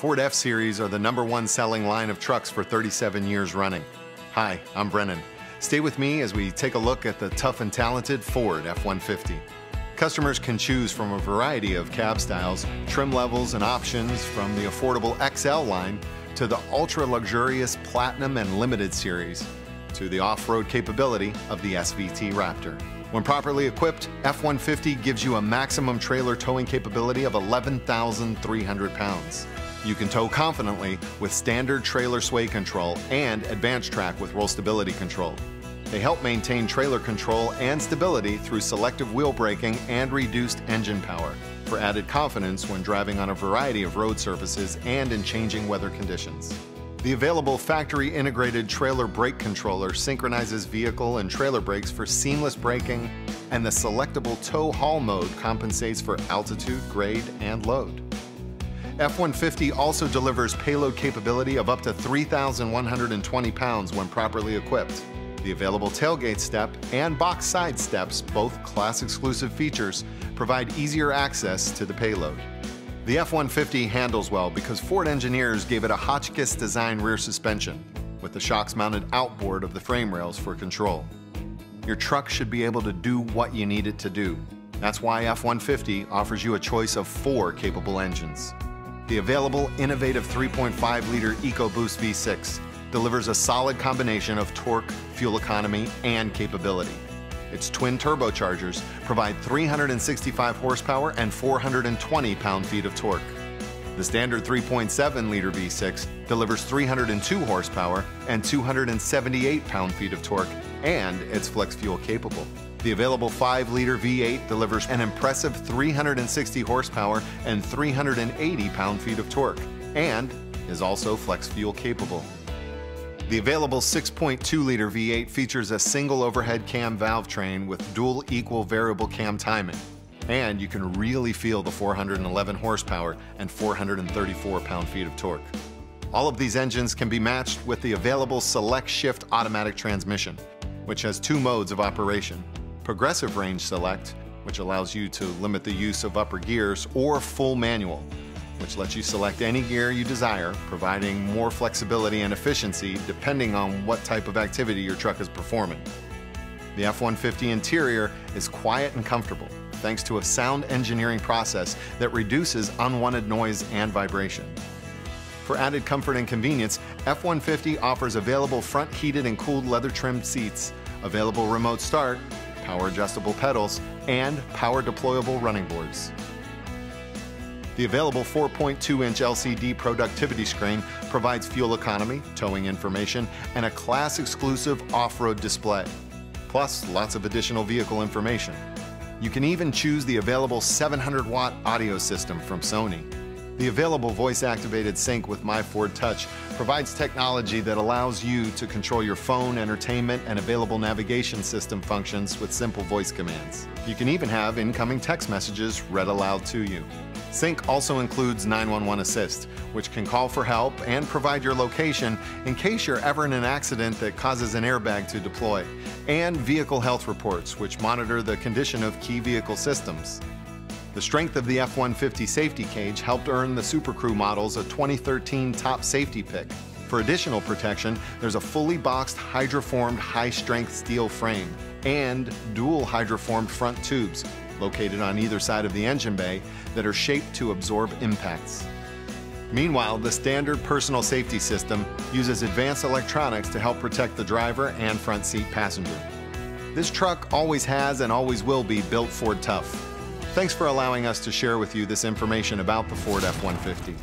Ford F Series are the number one selling line of trucks for 37 years running. Hi, I'm Brennan. Stay with me as we take a look at the tough and talented Ford F 150. Customers can choose from a variety of cab styles, trim levels, and options from the affordable XL line to the ultra luxurious Platinum and Limited series to the off road capability of the SVT Raptor. When properly equipped, F 150 gives you a maximum trailer towing capability of 11,300 pounds. You can tow confidently with standard trailer sway control and AdvanceTrac with roll stability control. They help maintain trailer control and stability through selective wheel braking and reduced engine power for added confidence when driving on a variety of road surfaces and in changing weather conditions. The available factory integrated trailer brake controller synchronizes vehicle and trailer brakes for seamless braking, and the selectable tow haul mode compensates for altitude, grade, and load. F 150 also delivers payload capability of up to 3,120 pounds when properly equipped. The available tailgate step and box side steps, both class exclusive features, provide easier access to the payload. The F-150 handles well because Ford engineers gave it a Hotchkiss design rear suspension with the shocks mounted outboard of the frame rails for control. Your truck should be able to do what you need it to do. That's why F-150 offers you a choice of four capable engines. The available innovative 3.5-liter EcoBoost V6 delivers a solid combination of torque, fuel economy, and capability. Its twin turbochargers provide 365 horsepower and 420 pound-feet of torque. The standard 3.7-liter V6 delivers 302 horsepower and 278 pound-feet of torque, and it's flex fuel capable. The available 5-liter V8 delivers an impressive 360 horsepower and 380 pound-feet of torque, and is also flex fuel capable. The available 6.2 liter V8 features a single overhead cam valve train with dual equal variable cam timing. And you can really feel the 411 horsepower and 434 pound feet of torque. All of these engines can be matched with the available Select Shift automatic transmission, which has two modes of operation progressive range select, which allows you to limit the use of upper gears, or full manual, which lets you select any gear you desire, providing more flexibility and efficiency depending on what type of activity your truck is performing. The F-150 interior is quiet and comfortable thanks to a sound engineering process that reduces unwanted noise and vibration. For added comfort and convenience, F-150 offers available front heated and cooled leather trimmed seats, available remote start, power adjustable pedals, and power deployable running boards. The available 4.2-inch LCD productivity screen provides fuel economy, towing information, and a class-exclusive off-road display, plus lots of additional vehicle information. You can even choose the available 700-watt audio system from Sony. The available voice-activated sync with My Ford Touch provides technology that allows you to control your phone, entertainment, and available navigation system functions with simple voice commands. You can even have incoming text messages read aloud to you. Sync also includes 911 Assist, which can call for help and provide your location in case you're ever in an accident that causes an airbag to deploy, and vehicle health reports, which monitor the condition of key vehicle systems. The strength of the F-150 safety cage helped earn the Supercrew models a 2013 top safety pick. For additional protection, there's a fully boxed hydroformed high-strength steel frame and dual hydroformed front tubes, located on either side of the engine bay, that are shaped to absorb impacts. Meanwhile, the standard personal safety system uses advanced electronics to help protect the driver and front seat passenger. This truck always has and always will be built Ford tough. Thanks for allowing us to share with you this information about the Ford F-150.